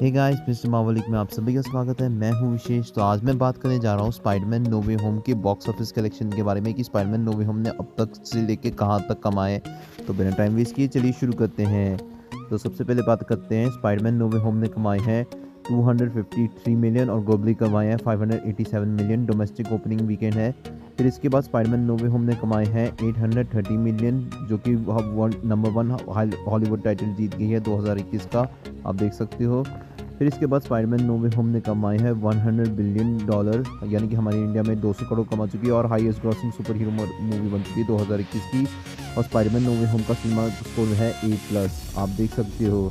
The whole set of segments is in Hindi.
हे गाइस मिस्टर मावलिक में आप सभी का स्वागत है। मैं हूँ विशेष। तो आज मैं बात करने जा रहा हूँ स्पाइडरमैन नोवे होम के बॉक्स ऑफ़िस कलेक्शन के बारे में कि स्पाइडरमैन नोवे होम ने अब तक से लेके कहाँ तक कमाए तो बिना टाइम वेस्ट किए चलिए शुरू करते हैं। तो सबसे पहले बात करते हैं स्पाइडरमैन नोवे होम ने कमाए हैं। 253 मिलियन और ग्लोबली कमाए हैं 587 मिलियन डोमेस्टिक ओपनिंग वीकेंड है। फिर इसके बाद स्पाइडरमैन नोवे होम ने कमाए हैं 830 मिलियन जो कि नंबर वन हॉलीवुड टाइटल जीत गई है 2021 का, आप देख सकते हो। फिर इसके बाद स्पाइडरमैन नोवे होम ने कमाए हैं 100 बिलियन डॉलर यानी कि हमारे इंडिया में 200 करोड़ कमा चुकी है और highest grossing super hero movie बन चुकी है 2021 की। और स्पाइडरमैन नोवे होम का सिनेमा स्कोर है ए प्लस आप देख सकते हो।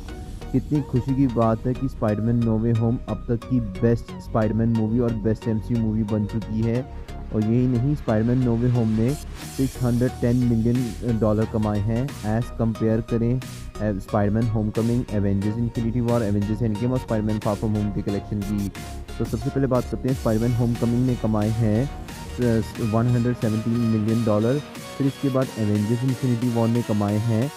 कितनी खुशी की बात है कि स्पाइडरमैन नोवे होम अब तक की बेस्ट स्पाइडरमैन मूवी और बेस्ट एम मूवी बन चुकी है। और यही नहीं स्पाइडरमैन नोवे होम ने 610 मिलियन डॉलर कमाए हैं एज़ कंपेयर करें Spiderman homecoming Avengers Infinity War Avengers Endgame और स्पाइडरमैन फार फ्रॉम होम के कलेक्शन की। तो सबसे पहले बात करते हैं स्पाइडरमैन होम कमिंग ने कमाए हैं 117 मिलियन डॉलर फिर इसके बाद एवेंजर्स इन्फिनिटी वॉर ने कमाए हैं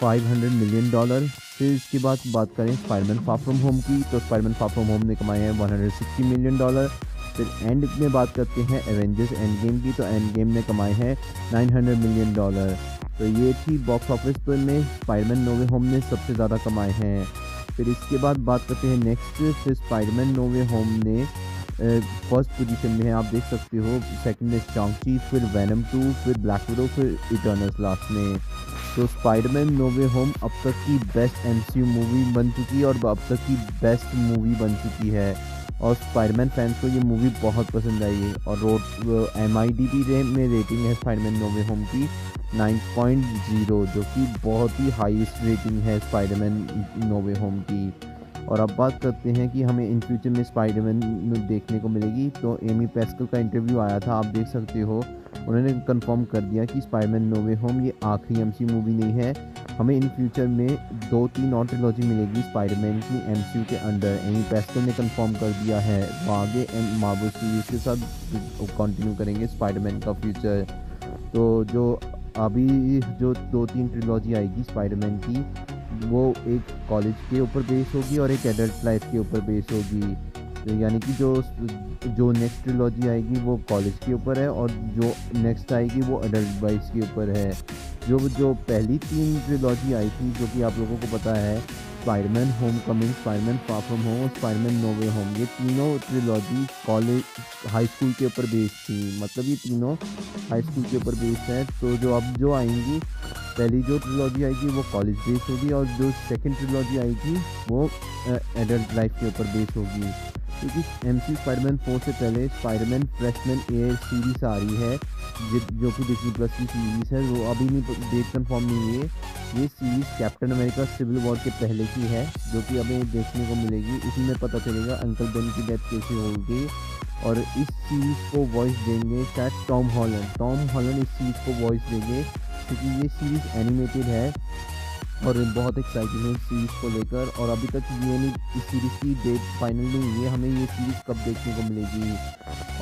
फाइव हंड्रेड मिलियन डॉलर फिर इसके बाद बात करें स्पाइडरमैन फार फ्रॉम होम की तो स्पाइडरमैन फार फ्रॉम होम ने कमाए हैं 160 मिलियन डॉलर फिर एंड में बात करते हैं एवेंजर्स एंड गेम की तो एंड गेम ने कमाए हैं 900 मिलियन डॉलर तो ये थी बॉक्स ऑफ़िस पर में स्पाइडरमैन नोवे होम ने सबसे ज़्यादा कमाए हैं। फिर इसके बाद बात करते हैं नेक्स्ट फिर स्पाइडरमैन नोवे होम ने फ़र्स्ट पोजीशन में है, आप देख सकते हो। सेकंड है चांची फिर वैनम टू फिर ब्लैक फिर इटर्नल्स लास्ट में। तो स्पाइडरमैन नोवे होम अब तक की बेस्ट एमसीयू मूवी बन चुकी है और अब तक की बेस्ट मूवी बन चुकी है। और स्पाइडरमैन फैंस को ये मूवी बहुत पसंद आई है। और रोड एम आई डी रे में रेटिंग है स्पाइडरमैन नोवे होम की 9.0 जो कि बहुत ही हाईएस्ट रेटिंग है स्पाइडरमैन नोवे होम की। और अब बात करते हैं कि हमें इन फ्यूचर में स्पाइडरमैन देखने को मिलेगी। तो एमी पेस्कल का इंटरव्यू आया था, आप देख सकते हो। उन्होंने कंफर्म कर दिया कि स्पाइडरमैन नोवे होम ये आखिरी एमसी मूवी नहीं है। हमें इन फ्यूचर में दो तीन और ट्रिलॉजी मिलेगी स्पाइडरमैन की एमसीयू के अंडर एमी पेस्कल ने कंफर्म कर दिया है। वो आगे मार्वल सीरीज़ के साथ कंटिन्यू करेंगे स्पाइडरमैन का फ्यूचर तो जो अभी जो दो तीन ट्रिलॉजी आएगी स्पाइडरमैन की, वो एक कॉलेज के ऊपर बेस होगी और एक एडल्ट लाइफ के ऊपर बेस होगी। यानी कि जो जो नेक्स्ट ट्रिलॉजी आएगी वो कॉलेज के ऊपर है और जो नेक्स्ट आएगी वो एडल्ट वाइज के ऊपर है। जो जो पहली तीन ट्रिलॉजी आई थी, जो कि आप लोगों को पता है Spiderman homecoming Spiderman far from home और स्पाइडरमैन नोवे होम ये तीनों ट्रिलॉजी कॉलेज हाई स्कूल के ऊपर बेस्ड थी। मतलब ये तीनों हाई स्कूल के ऊपर बेस्ड है। तो जो अब जो आएँगी, पहली जो ट्रिलॉजी आएगी वो कॉलेज बेस्ड होगी और जो सेकंड ट्रिलॉजी आएगी वो एडल्ट लाइफ के ऊपर बेस्ड होगी। क्योंकि एम सी स्पाइडरमैन फोर से पहले स्पाइडरमैन फ्रेशमैन ए सीरीज़ आ रही है जो कि डिजनी प्लस की सीरीज़ है, वो अभी नहीं डेट कंफर्म नहीं है। ये series Captain America Civil War के पहले की है, जो कि हमें देखने को मिलेगी। इसी में पता चलेगा अंकल बेन की डेथ कैसे होगी। और इस सीरीज़ को वॉइस देंगे शायद टॉम हॉलैंड टॉम हॉलैंड इस सीरीज़ को वॉइस देंगे, क्योंकि ये सीरीज़ एनिमेटेड है। और बहुत एक्साइटेड है इस सीरीज़ को लेकर और अभी तक ये नहीं, इस सीरीज़ की डेट फाइनल नहीं हुई है। हमें ये सीरीज़ कब देखने को मिलेगी?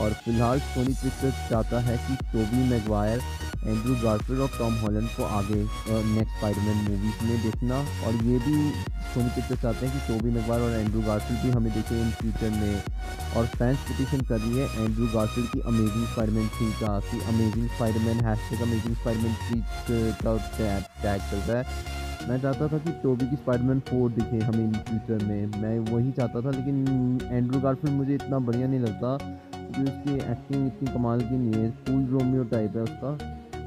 और फ़िलहाल सोनी पिक्चर्स चाहता है कि टोबी मैगवायर एंड्रू गार्फिल्ड और टॉम हॉलैंड को आगे नेक्स्ट स्पाइडरमैन मूवीज़ में देखना। और ये भी सोनी पिक्चर्स चाहते हैं कि टोबी मैगवायर और एंड्रू गार्फिल्ड भी हमें देखें इन फ्यूचर में। और फैंस पिटिशन कर रही है एंड्रू गार्फिल्ड की अमेजिंग स्पाइडरमैन थ्री का कि amazing Spiderman hash amazing Spiderman three का टैग चल रहा है। मैं चाहता था कि टोबी की स्पाइडरमैन फोर दिखे हमें इन फ्यूचर में। मैं वही चाहता था, लेकिन एंड्रू गार्फिल्ड मुझे इतना बढ़िया नहीं लगता क्योंकि उसकी एक्टिंग इतनी कमाल की नहीं है। फुल रोमियो टाइप है उसका।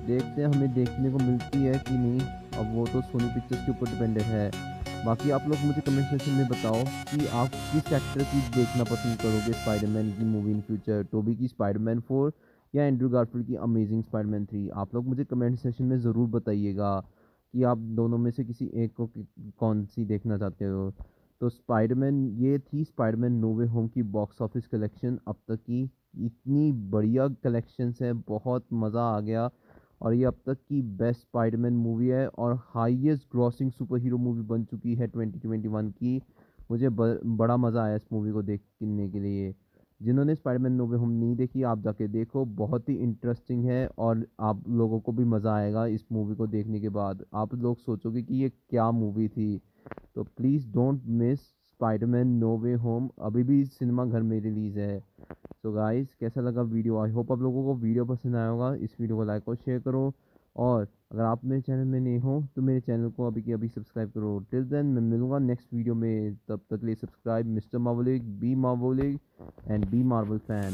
देखते हैं, हमें देखने को मिलती है कि नहीं। अब वो तो सोनी पिक्चर्स के ऊपर डिपेंडेड है। बाकी आप लोग मुझे कमेंट सेक्शन में बताओ कि आप किस एक्टर की देखना पसंद करोगे स्पाइडरमैन की मूवी इन फ्यूचर टोबी की स्पाइडरमैन फोर या एंड्रू गार्फिल्ड की अमेजिंग स्पाइडरमैन थ्री आप लोग मुझे कमेंट सेक्शन में ज़रूर बताइएगा। कि आप दोनों में से किसी एक को कौन सी देखना चाहते हो? तो स्पाइडरमैन ये थी स्पाइडरमैन नोवे होम की बॉक्स ऑफ़िस कलेक्शन अब तक की इतनी बढ़िया कलेक्शंस है, बहुत मज़ा आ गया। और ये अब तक की बेस्ट स्पाइडरमैन मूवी है और highest grossing super hero movie बन चुकी है 2021 की। मुझे बड़ा मज़ा आया इस मूवी को देखने के लिए। जिन्होंने स्पाइडरमैन नो वे होम नहीं देखी, आप जाके देखो, बहुत ही इंटरेस्टिंग है और आप लोगों को भी मज़ा आएगा इस मूवी को देखने के बाद। आप लोग सोचोगे कि ये क्या मूवी थी। तो please don't miss Spiderman no way home अभी भी सिनेमा घर में रिलीज़ है। तो गाइस कैसा लगा वीडियो आई होप आप लोगों को वीडियो पसंद आया होगा। इस वीडियो को लाइक और शेयर करो। और अगर आप मेरे चैनल में नहीं हो तो मेरे चैनल को अभी के अभी सब्सक्राइब करो। टिल देन मैं मिलूँगा नेक्स्ट वीडियो में। तब तक लिए subscribe mister मावलिक be मावलिक and be Marvel fan